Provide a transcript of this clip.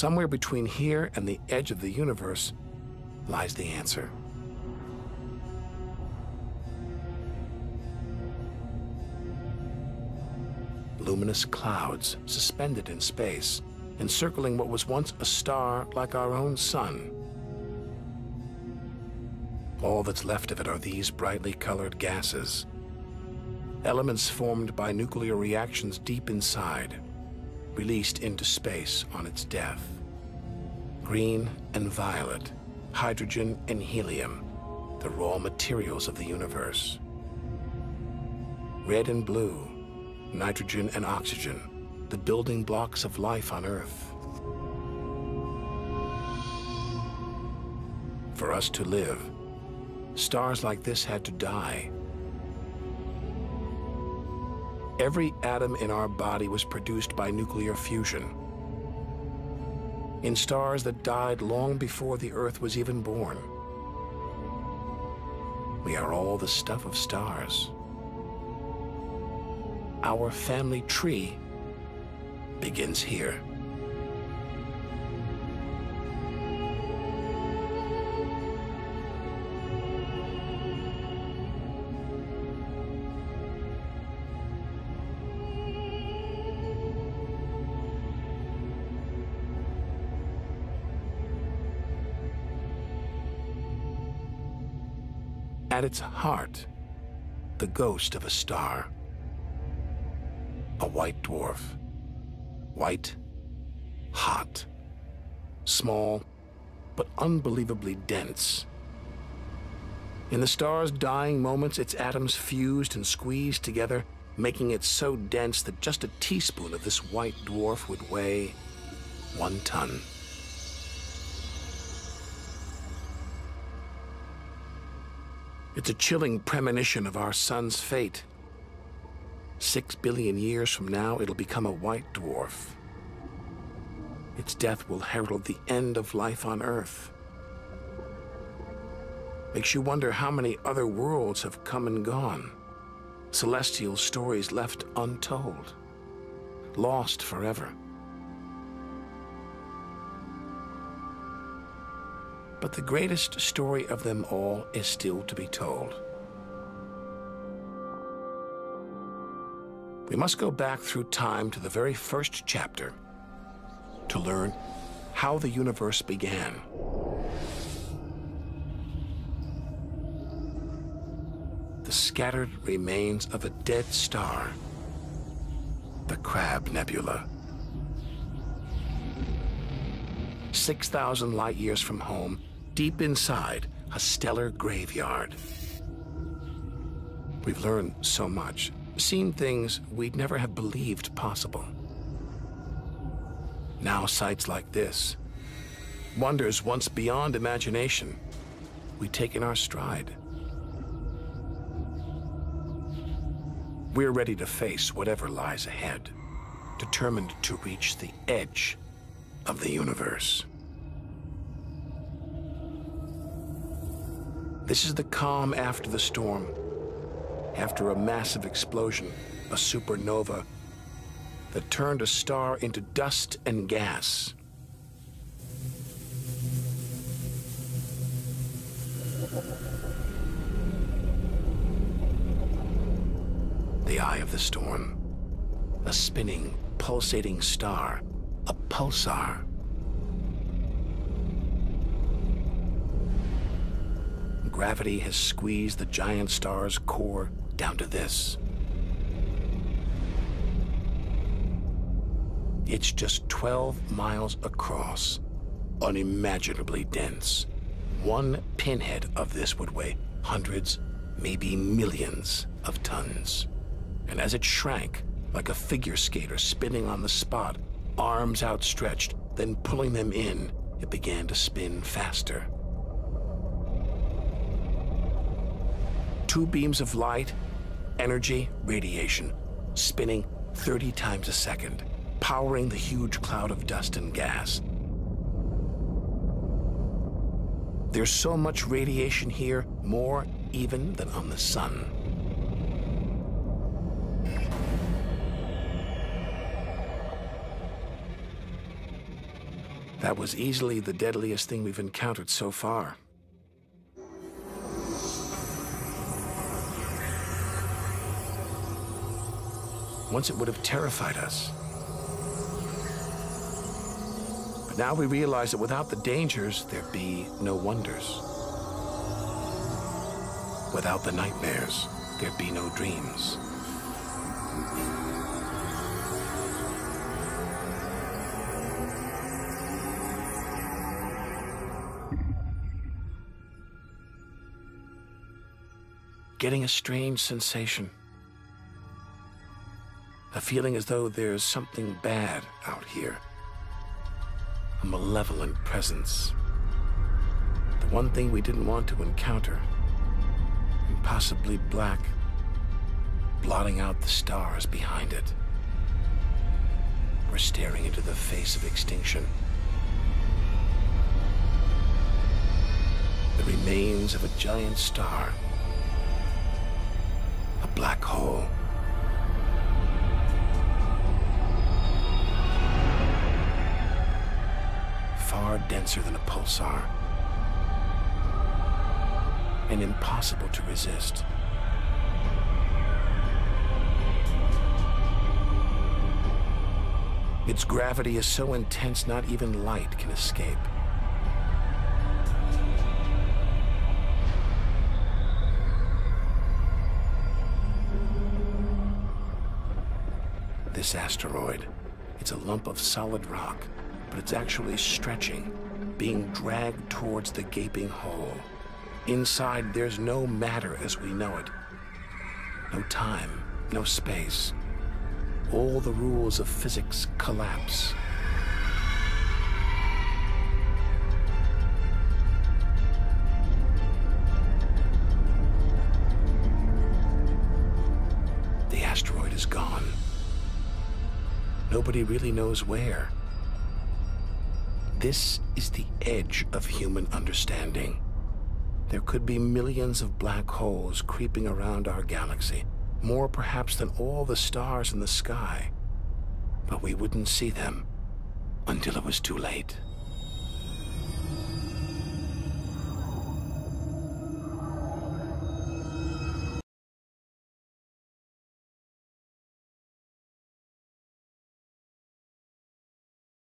Somewhere between here and the edge of the universe lies the answer. Luminous clouds suspended in space, encircling what was once a star like our own sun. All that's left of it are these brightly colored gases, elements formed by nuclear reactions deep inside, released into space on its death. Green and violet, hydrogen and helium, the raw materials of the universe. Red and blue, nitrogen and oxygen, the building blocks of life on Earth. For us to live, stars like this had to die. Every atom in our body was produced by nuclear fusion. In stars that died long before the Earth was even born. We are all the stuff of stars. Our family tree begins here. At its heart, the ghost of a star. A white dwarf. White, hot, small, but unbelievably dense. In the star's dying moments, its atoms fused and squeezed together, making it so dense that just a teaspoon of this white dwarf would weigh one ton. It's a chilling premonition of our sun's fate. Six billion years from now, it'll become a white dwarf. Its death will herald the end of life on Earth. Makes you wonder how many other worlds have come and gone. Celestial stories left untold. Lost forever. But the greatest story of them all is still to be told. We must go back through time to the very first chapter to learn how the universe began. The scattered remains of a dead star, the Crab Nebula. 6,000 light years from home, deep inside a stellar graveyard. We've learned so much, seen things we'd never have believed possible. Now sights like this, wonders once beyond imagination, we take in our stride. We're ready to face whatever lies ahead, determined to reach the edge of the universe. This is the calm after the storm. After a massive explosion, a supernova that turned a star into dust and gas. The eye of the storm. A spinning, pulsating star. A pulsar. Gravity has squeezed the giant star's core down to this. It's just 12 miles across, unimaginably dense. One pinhead of this would weigh hundreds, maybe millions of tons. And as it shrank, like a figure skater spinning on the spot, arms outstretched, then pulling them in, it began to spin faster. Two beams of light, energy, radiation, spinning 30 times a second, powering the huge cloud of dust and gas. There's so much radiation here, more even than on the sun. That was easily the deadliest thing we've encountered so far. Once it would have terrified us. But now we realize that without the dangers, there'd be no wonders. Without the nightmares, there'd be no dreams. Getting a strange sensation. A feeling as though there's something bad out here. A malevolent presence. The one thing we didn't want to encounter. Impossibly black, blotting out the stars behind it. We're staring into the face of extinction. The remains of a giant star. A black hole. Far denser than a pulsar. And impossible to resist. Its gravity is so intense not even light can escape. This asteroid, it's a lump of solid rock but it's actually stretching, being dragged towards the gaping hole. Inside, there's no matter as we know it. No time, no space. All the rules of physics collapse. The asteroid is gone. Nobody really knows where. This is the edge of human understanding. There could be millions of black holes creeping around our galaxy, more perhaps than all the stars in the sky. But we wouldn't see them until it was too late.